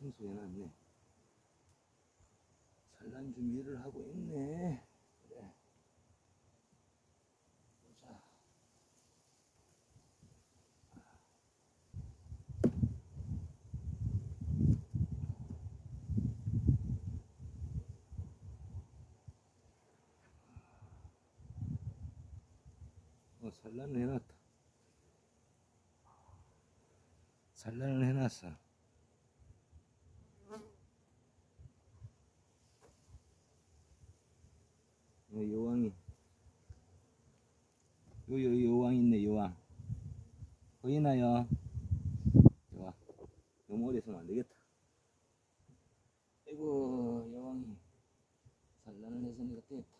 청소해놨네. 산란 준비를 하고 있네. 그래. 보자. 어, 산란을 해놨다. 산란을 해놨어. 어, 여왕이. 요요 여왕 있네 여왕. 보이나요? 여왕. 너무 오래 있으면 안 되겠다. 아이고 여왕이. 산란을 해서 내가 됐다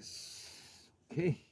됐어. 오케이.